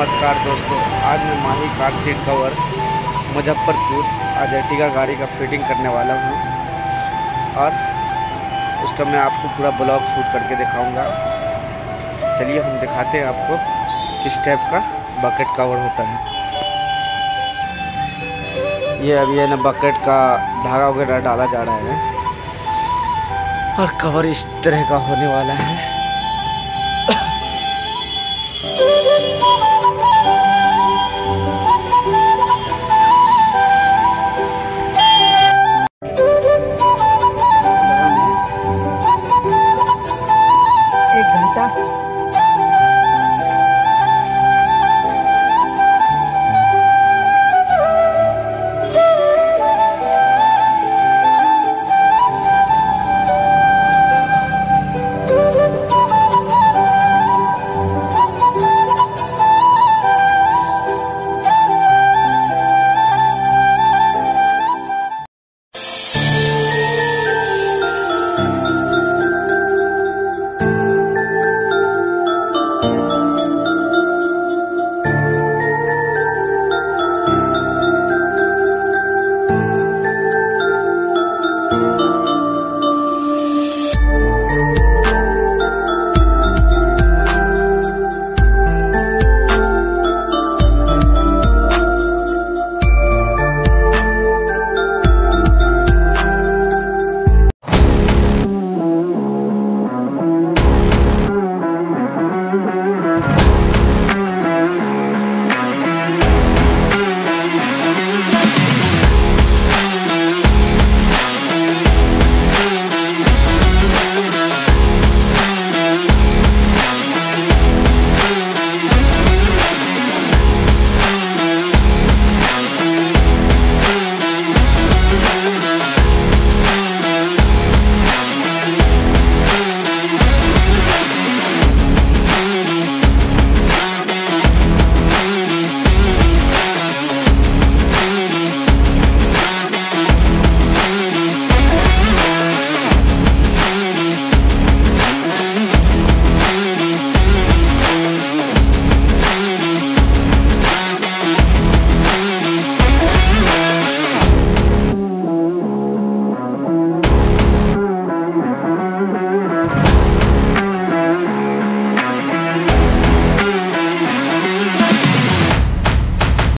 नमस्कार दोस्तों, आज मैं Mahi car seat cover, Muzaffarpur, आज का गाड़ी का फिटिंग करने वाला हूँ। और उसका मैं आपको पूरा ब्लॉग शूट करके दिखाऊँगा। चलिए, हम दिखाते हैं आपको किस टाइप का बकेट कवर होता है। ये अभी है ना बकेट का धागा वगैरह डाला जा रहा है। और कवर इस तरह का होने वाला है। Yeah.